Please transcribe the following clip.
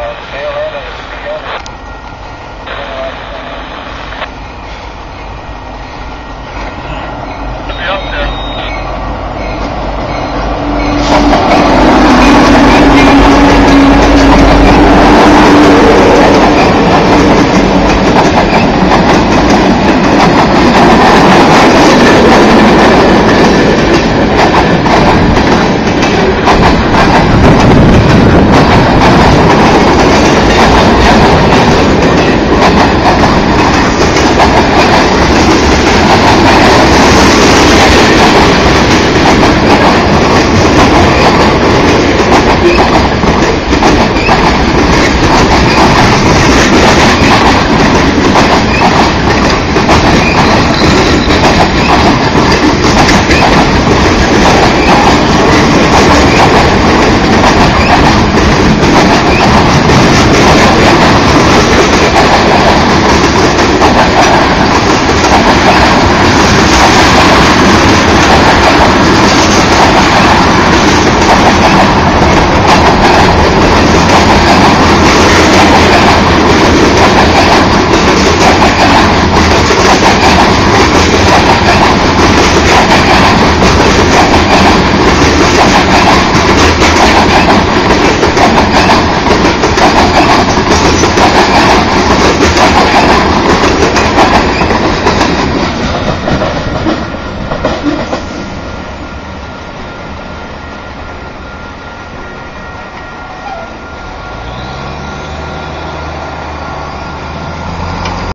of